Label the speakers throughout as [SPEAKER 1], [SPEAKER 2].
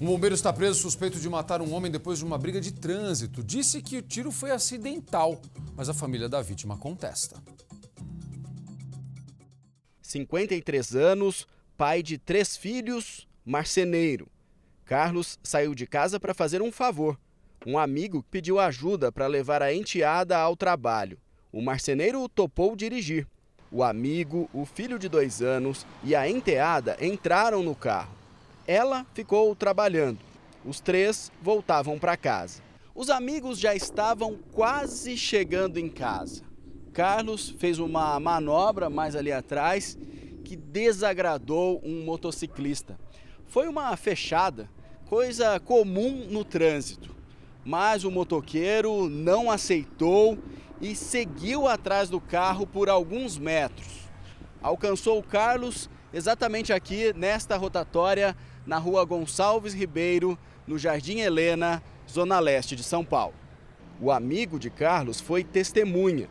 [SPEAKER 1] Um bombeiro está preso suspeito de matar um homem depois de uma briga de trânsito. Disse que o tiro foi acidental, mas a família da vítima contesta.
[SPEAKER 2] 53 anos, pai de três filhos, marceneiro. Carlos saiu de casa para fazer um favor. Um amigo pediu ajuda para levar a enteada ao trabalho. O marceneiro topou dirigir. O amigo, o filho de dois anos e a enteada entraram no carro. Ela ficou trabalhando. Os três voltavam para casa. Os amigos já estavam quase chegando em casa. Carlos fez uma manobra mais ali atrás que desagradou um motociclista. Foi uma fechada, coisa comum no trânsito. Mas o motoqueiro não aceitou e seguiu atrás do carro por alguns metros. Alcançou o Carlos exatamente aqui nesta rotatória na rua Gonçalves Ribeiro, no Jardim Helena, zona leste de São Paulo. O amigo de Carlos foi testemunha.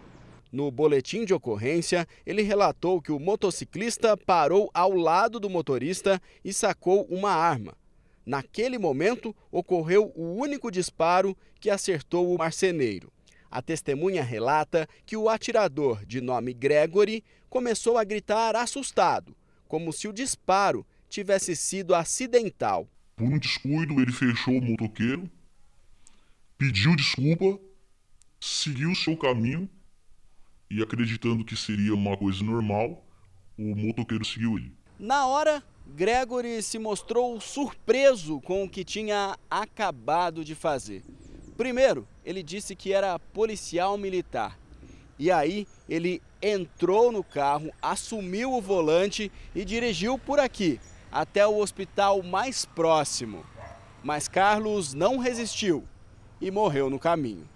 [SPEAKER 2] No boletim de ocorrência, ele relatou que o motociclista parou ao lado do motorista e sacou uma arma. Naquele momento, ocorreu o único disparo que acertou o marceneiro. A testemunha relata que o atirador, de nome Gregory, começou a gritar assustado, como se o disparo tivesse sido acidental.
[SPEAKER 3] Por um descuido, ele fechou o motoqueiro, pediu desculpa, seguiu seu caminho e, acreditando que seria uma coisa normal, o motoqueiro seguiu ele.
[SPEAKER 2] Na hora, Gregory se mostrou surpreso com o que tinha acabado de fazer. Primeiro, ele disse que era policial militar. E aí, ele entrou no carro, assumiu o volante e dirigiu por aqui, até o hospital mais próximo. Mas Carlos não resistiu e morreu no caminho.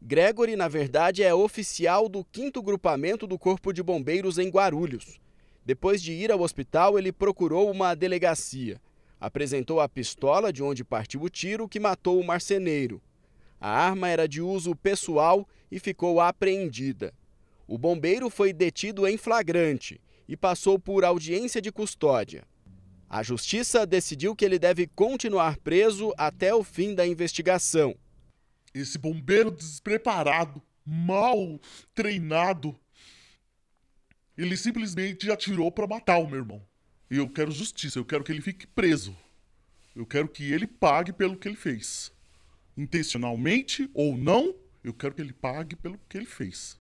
[SPEAKER 2] Gregory, na verdade, é oficial do 5 Grupamento do Corpo de Bombeiros em Guarulhos. Depois de ir ao hospital, ele procurou uma delegacia. Apresentou a pistola de onde partiu o tiro que matou o marceneiro. A arma era de uso pessoal e ficou apreendida. O bombeiro foi detido em flagrante e passou por audiência de custódia. A justiça decidiu que ele deve continuar preso até o fim da investigação.
[SPEAKER 4] Esse bombeiro despreparado, mal treinado, ele simplesmente atirou para matar o meu irmão. E eu quero justiça, eu quero que ele fique preso. Eu quero que ele pague pelo que ele fez. Intencionalmente ou não, eu quero que ele pague pelo que ele fez.